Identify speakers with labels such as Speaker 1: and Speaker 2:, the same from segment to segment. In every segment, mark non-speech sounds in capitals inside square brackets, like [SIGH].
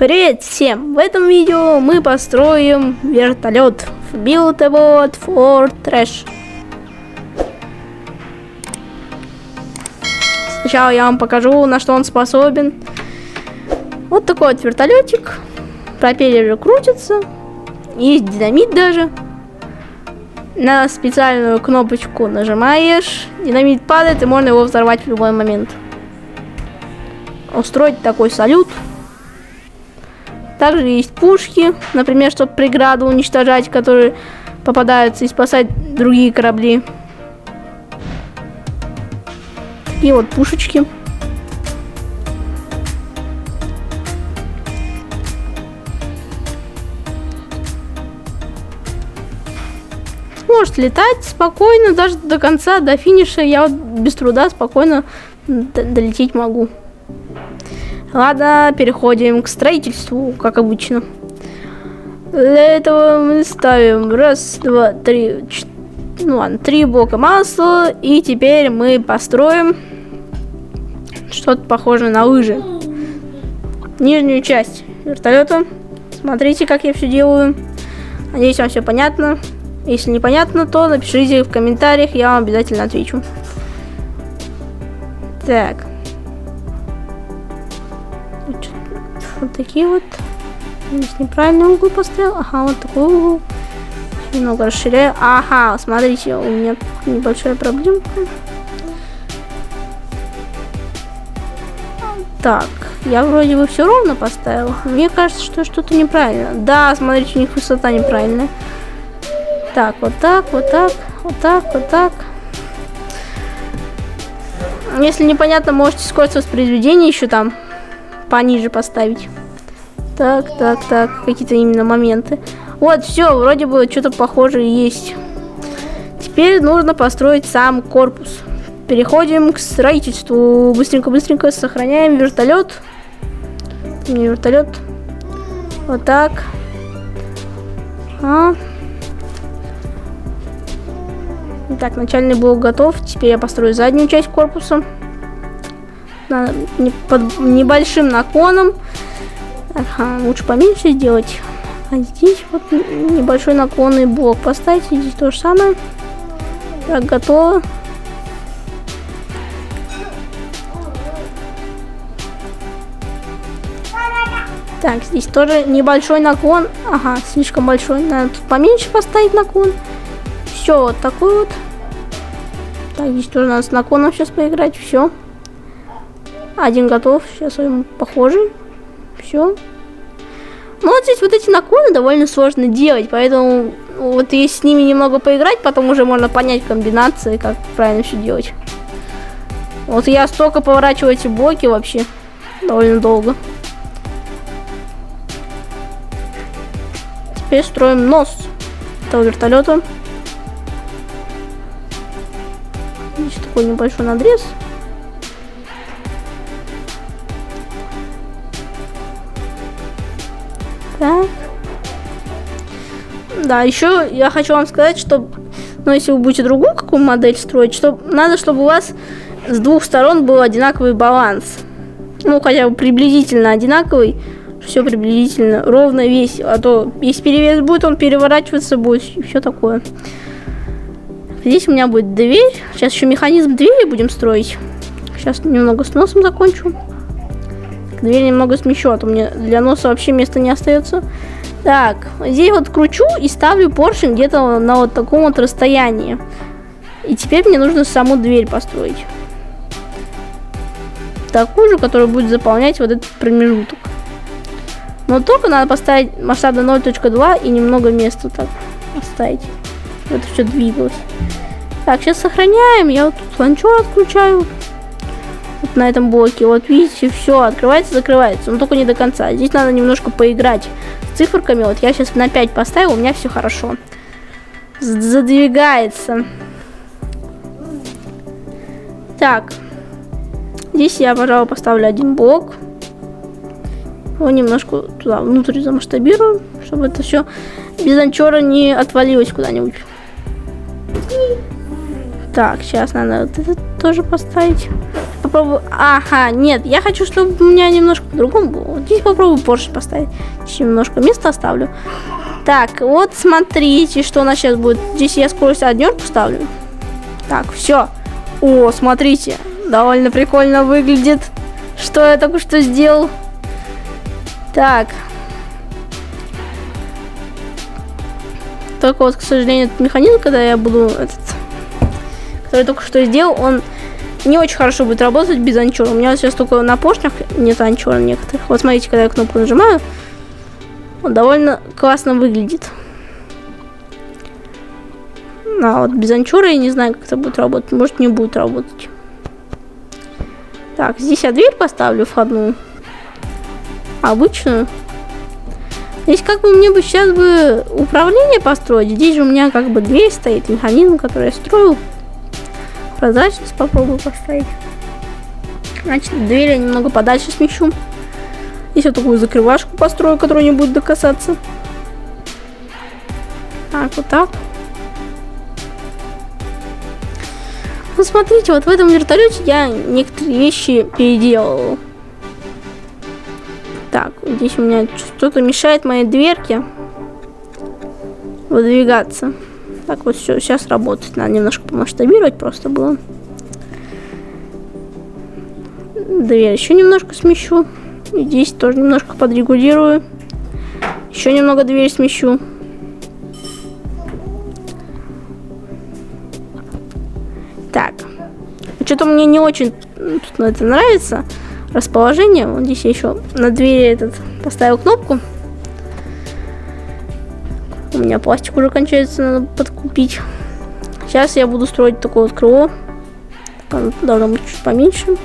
Speaker 1: Привет всем! В этом видео мы построим вертолет в Buildable for Trash. Сначала я вам покажу, на что он способен. Вот такой вот вертолетик. Пропеллер крутится. Есть динамит даже. На специальную кнопочку нажимаешь. Динамит падает и можно его взорвать в любой момент. Устроить такой салют также есть пушки, например, чтобы преграду уничтожать, которые попадаются и спасать другие корабли. И вот пушечки. Сможет летать спокойно, даже до конца, до финиша я вот без труда спокойно долететь могу. Ладно, переходим к строительству, как обычно. Для этого мы ставим раз, два, три, четыре, ну ладно, три блока масла. И теперь мы построим что-то похожее на лыжи. Нижнюю часть вертолета. Смотрите, как я все делаю. Надеюсь, вам все понятно. Если непонятно, то напишите в комментариях, я вам обязательно отвечу. Так. Вот такие вот. Здесь неправильный угол поставил. Ага, вот такой угол. Немного расширяю. Ага, смотрите, у меня небольшая проблемка. Так, я вроде бы все ровно поставил. Мне кажется, что что-то неправильно. Да, смотрите, у них высота неправильная. Так, вот так, вот так, вот так, вот так. Если непонятно, можете скорость воспроизведения еще там пониже поставить. Так, так, так, какие-то именно моменты. Вот, все, вроде бы что-то похожее есть. Теперь нужно построить сам корпус. Переходим к строительству. Быстренько-быстренько сохраняем вертолет. Не вертолет. Вот так. А. Так, начальный блок готов. Теперь я построю заднюю часть корпуса на, под небольшим наклоном. Ага, лучше поменьше сделать. А здесь вот небольшой наклонный блок поставить. Здесь то же самое. Так, готово. Так, здесь тоже небольшой наклон. Ага, слишком большой. Надо тут поменьше поставить наклон. Все, вот такой вот. Так, здесь тоже надо с наклоном сейчас поиграть. Все. Один готов, сейчас ему похожий. Все. Ну вот здесь вот эти наклоны довольно сложно делать, поэтому вот если с ними немного поиграть, потом уже можно понять комбинации, как правильно все делать. Вот я столько поворачиваю эти блоки вообще довольно долго. Теперь строим нос этого вертолета. Здесь такой небольшой надрез. Да, еще я хочу вам сказать, что, ну, если вы будете другую какую модель строить, что надо, чтобы у вас с двух сторон был одинаковый баланс. Ну, хотя бы приблизительно одинаковый, все приблизительно ровно весь, а то если перевес будет, он переворачиваться будет и все такое. Здесь у меня будет дверь. Сейчас еще механизм двери будем строить. Сейчас немного с носом закончу. Дверь немного смещу, а то мне для носа вообще места не остается. Так, здесь вот кручу и ставлю поршень где-то на вот таком вот расстоянии. И теперь мне нужно саму дверь построить. Такую же, которая будет заполнять вот этот промежуток. Но только надо поставить масштаб до 0.2 и немного места так оставить. Это все двигалось. Так, сейчас сохраняем. Я вот тут ланчер отключаю вот на этом блоке. Вот видите, все открывается, закрывается, но только не до конца. Здесь надо немножко поиграть циферками. Вот я сейчас на 5 поставил, у меня все хорошо. Задвигается. Так. Здесь я, пожалуй, поставлю один блок. Его немножко туда внутрь замасштабирую, чтобы это все без анчора не отвалилось куда-нибудь. Так, сейчас надо вот это тоже поставить. Попробую... Ага, нет, я хочу, чтобы у меня немножко по-другому было. Здесь попробую Porsche поставить. Здесь немножко места оставлю. Так, вот смотрите, что у нас сейчас будет. Здесь я скорость однер поставлю. Так, все. О, смотрите, довольно прикольно выглядит. Что я только что сделал. Так. Только вот, к сожалению, этот механизм, когда я буду этот, который только что сделал, он не очень хорошо будет работать без анчора. У меня сейчас только на поршнях нет анчора некоторых. Вот смотрите, когда я кнопку нажимаю, он довольно классно выглядит. А вот без анчора я не знаю, как это будет работать. Может, не будет работать. Так, здесь я дверь поставлю входную. Обычную. Здесь как бы мне бы сейчас бы управление построить. Здесь же у меня как бы дверь стоит, механизм, который я строил. Прозрачность попробую поставить. Значит, дверь я немного подальше смещу. Здесь вот такую закрывашку построю, которая не будет докасаться. Так, вот так. Ну, смотрите, вот в этом вертолете я некоторые вещи переделал. Так, здесь у меня что-то мешает моей дверке выдвигаться. Так вот все, сейчас работает. Надо немножко помасштабировать просто было. Дверь еще немножко смещу. И здесь тоже немножко подрегулирую. Еще немного дверь смещу. Так. Что-то мне не очень это нравится. Расположение. Вот здесь я еще на двери этот поставил кнопку. У меня пластик уже кончается, надо подкупить. Сейчас я буду строить такое вот крыло. Оно должно быть чуть поменьше.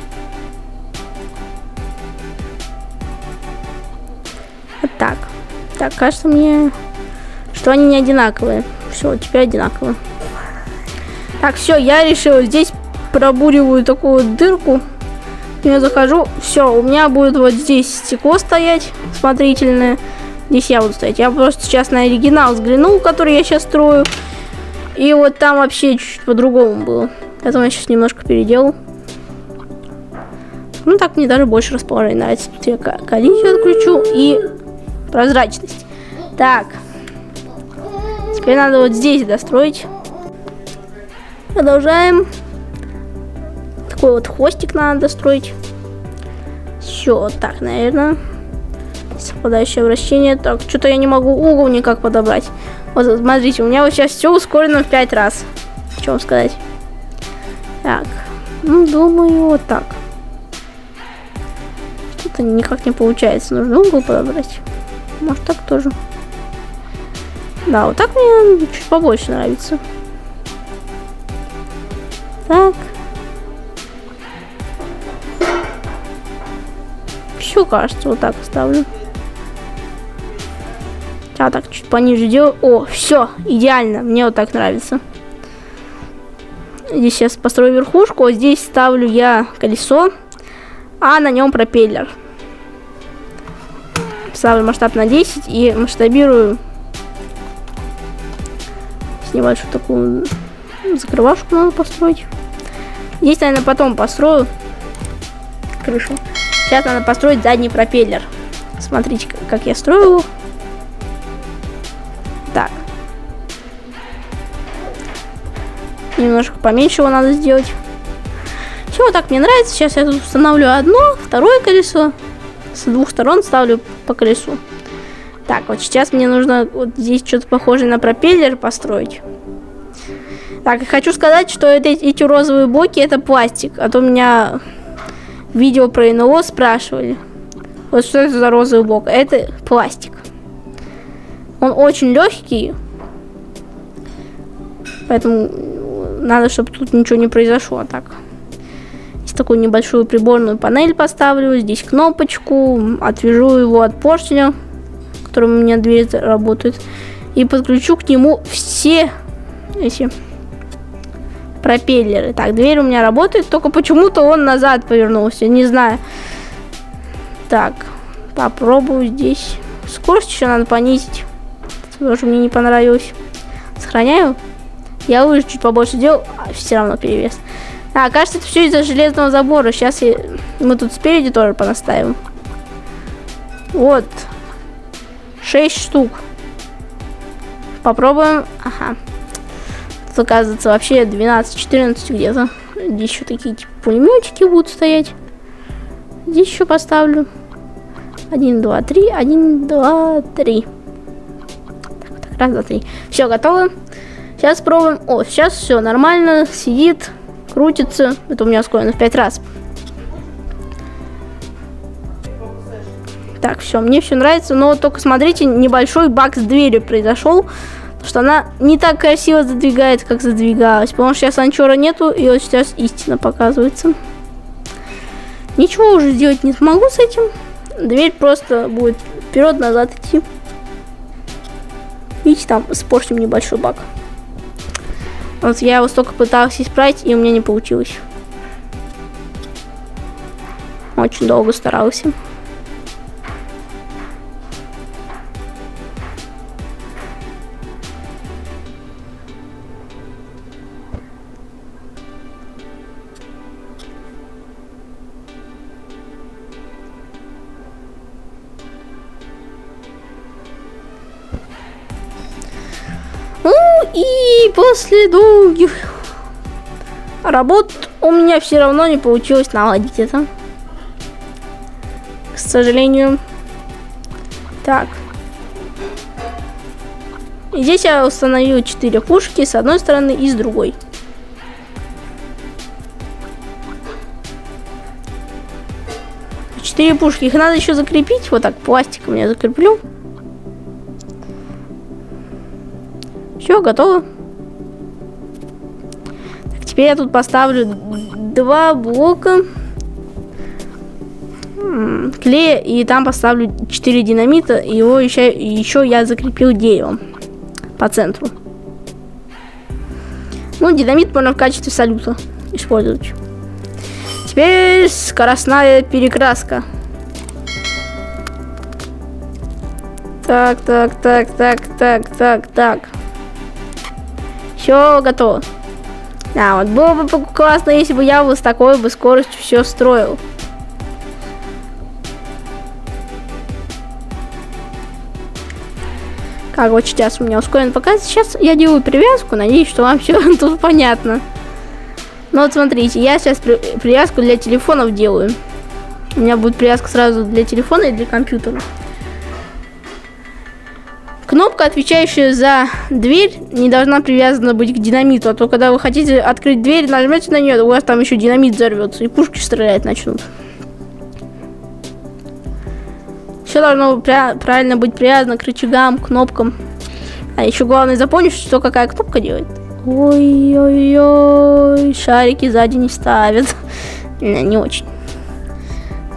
Speaker 1: Вот так. Так, кажется мне, что они не одинаковые. Все, теперь одинаковые. Так, все, я решила. Здесь пробуриваю такую вот дырку. Я захожу. Все, у меня будет вот здесь стекло стоять смотрительное. Здесь я буду стоять. Я просто сейчас на оригинал взглянул, который я сейчас строю. И вот там вообще чуть-чуть по-другому было. Поэтому я сейчас немножко переделал. Ну, так мне даже больше расположения нравится. Тут я коллизию отключу и прозрачность. Так. Теперь надо вот здесь достроить. Продолжаем. Такой вот хвостик надо достроить. Все, так, наверное совпадающее вращение. Так, что-то я не могу угол никак подобрать. Вот, смотрите, у меня вот сейчас все ускорено в 5 раз. Что вам сказать? Так, ну, думаю, вот так. Что-то никак не получается. Нужно угол подобрать. Может, так тоже. Да, вот так мне чуть побольше нравится. Так. Все, кажется, вот так оставлю. А так чуть пониже делаю. О, все, идеально. Мне вот так нравится. Здесь сейчас построю верхушку. Вот здесь ставлю я колесо, а на нем пропеллер. Ставлю масштаб на 10 и масштабирую с небольшую такую закрывашку надо построить. Здесь, наверное, потом построю крышу. Сейчас надо построить задний пропеллер. Смотрите, как я строю его. Немножко поменьше его надо сделать. Все, вот так мне нравится. Сейчас я тут установлю одно, второе колесо. С двух сторон ставлю по колесу. Так, вот сейчас мне нужно вот здесь что-то похожее на пропеллер построить. Так, и хочу сказать, что это, эти розовые блоки это пластик. А то меня видео про НЛО спрашивали. Вот что это за розовый блок? Это пластик. Он очень легкий. Поэтому надо, чтобы тут ничего не произошло. Так. Здесь такую небольшую приборную панель поставлю. Здесь кнопочку. Отвяжу его от поршня, которым у меня дверь работает. И подключу к нему все эти пропеллеры. Так, дверь у меня работает, только почему-то он назад повернулся. Не знаю. Так, попробую здесь. Скорость еще надо понизить тоже мне не понравилось. Сохраняю. Я уже чуть побольше делал, а все равно перевес. А, кажется, это все из-за железного забора. Сейчас я... мы тут спереди тоже понаставим. Вот. Шесть штук. Попробуем. Ага. Тут, оказывается, вообще 12-14 где-то. Здесь еще такие типа, пулеметики будут стоять. Здесь еще поставлю. Один, два, три. Один, два, три. Так, так, раз, два, три. Все, готово. Сейчас пробуем. О, сейчас все нормально. Сидит, крутится. Это у меня ускорено в 5 раз. Так, все, мне все нравится, но только смотрите, небольшой баг с дверью произошел, что она не так красиво задвигается, как задвигалась, потому что сейчас анчора нету, и вот сейчас истина показывается. Ничего уже сделать не смогу с этим. Дверь просто будет вперед-назад идти. Видите, там с небольшой баг. Вот я его столько пытался исправить, и у меня не получилось. Очень долго старался. После долгих работ у меня все равно не получилось наладить это. К сожалению. Так. И здесь я установил 4 пушки с одной стороны и с другой. Четыре пушки. Их надо еще закрепить. Вот так пластиком я закреплю. Все, готово. Теперь я тут поставлю два блока клея, и там поставлю 4 динамита, и его еще, еще я закрепил деревом по центру. Ну, динамит можно в качестве салюта использовать. Теперь скоростная перекраска. Так, так, так, так, так, так, так. Все готово. А, вот было бы классно, если бы я бы с такой бы скоростью все строил. Как вот сейчас у меня ускорен показ. Сейчас я делаю привязку, надеюсь, что вам все [LAUGHS] тут понятно. Ну вот смотрите, я сейчас привязку для телефонов делаю. У меня будет привязка сразу для телефона и для компьютера. Кнопка, отвечающая за дверь, не должна привязана быть к динамиту, а то когда вы хотите открыть дверь, нажмете на нее, у вас там еще динамит взорвется и пушки стрелять начнут. Все должно правильно быть привязано к рычагам, кнопкам. А еще главное запомнить, что какая кнопка делает. Ой-ой-ой, шарики сзади не ставят. [LAUGHS] не, не очень.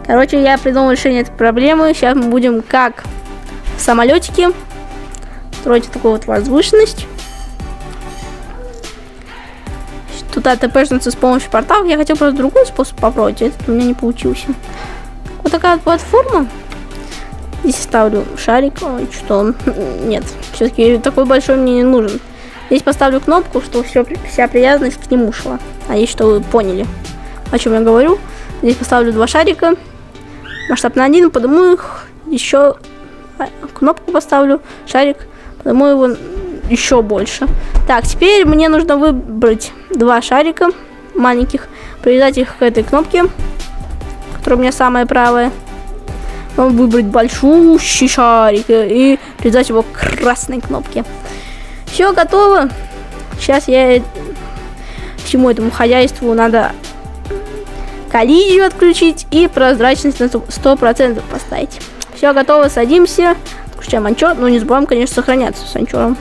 Speaker 1: Короче, я придумал решение этой проблемы. Сейчас мы будем как в самолетике строить такую вот возвышенность. Туда ТПшница с помощью порталов. Я хотел просто другой способ попробовать, этот у меня не получился. Вот такая вот платформа. Здесь ставлю шарик. Ой, что он? [LAUGHS] Нет, все-таки такой большой мне не нужен. Здесь поставлю кнопку, что все, вся привязанность к нему шла. Есть, что вы поняли, о чем я говорю. Здесь поставлю два шарика. Масштаб на один, подниму их. Еще а, кнопку поставлю, шарик Думаю, его еще больше. Так, теперь мне нужно выбрать два шарика маленьких, привязать их к этой кнопке, которая у меня самая правая. Потом выбрать большущий шарик и привязать его к красной кнопке. Все готово. Сейчас я всему этому хозяйству надо коллизию отключить и прозрачность на 100% поставить. Все готово, садимся. Включаем анчор. Ну, не забываем, конечно, сохраняться с анчором.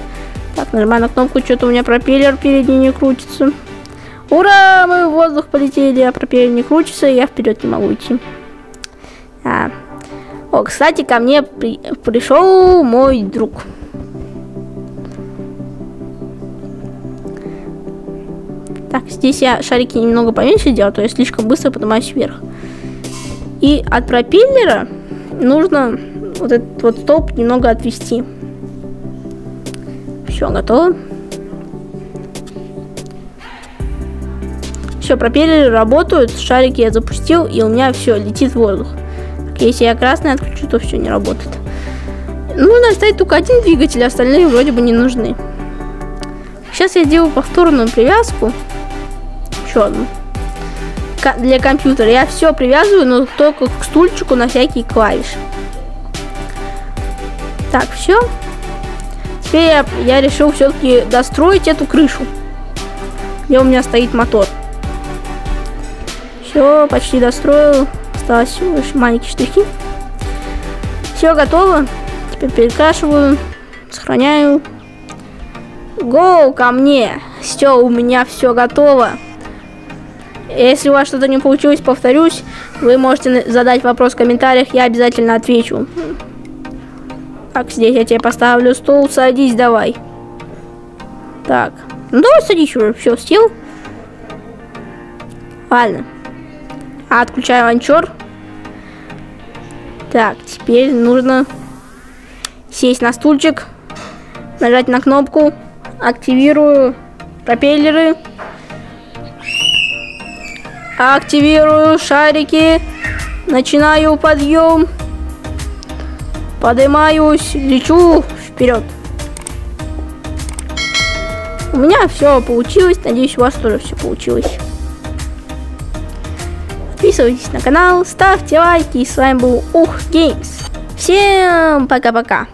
Speaker 1: Так, нажимаю на кнопку. Что-то у меня пропеллер передний не крутится. Ура! Мы в воздух полетели, а пропеллер не крутится, и я вперед не могу идти. А. О, кстати, ко мне при пришел мой друг. Так, здесь я шарики немного поменьше делаю, а то я слишком быстро поднимаюсь вверх. И от пропеллера нужно вот этот вот столб немного отвести. Все, готово. Все, пропеллеры работают, шарики я запустил, и у меня все, летит воздух. Если я красный отключу, то все не работает. Нужно оставить только один двигатель, остальные вроде бы не нужны. Сейчас я делаю повторную привязку. Еще одну. Для компьютера. Я все привязываю, но только к стульчику на всякие клавиши. Так, все. Теперь я, я решил все-таки достроить эту крышу, где у меня стоит мотор. Все, почти достроил. Осталось лишь маленькие штрихи. Все готово. Теперь перекрашиваю, сохраняю. Гоу ко мне! Все, у меня все готово. Если у вас что-то не получилось, повторюсь, вы можете задать вопрос в комментариях, я обязательно отвечу. Так, здесь я тебе поставлю стол, садись давай. Так, ну давай садись уже, все, сел. Ладно. Отключаю анчор. Так, теперь нужно сесть на стульчик, нажать на кнопку, активирую пропеллеры, активирую шарики, начинаю подъем, поднимаюсь, лечу вперед. У меня все получилось, надеюсь, у вас тоже все получилось. Подписывайтесь на канал, ставьте лайки. И с вами был Ух Геймс. Всем пока-пока.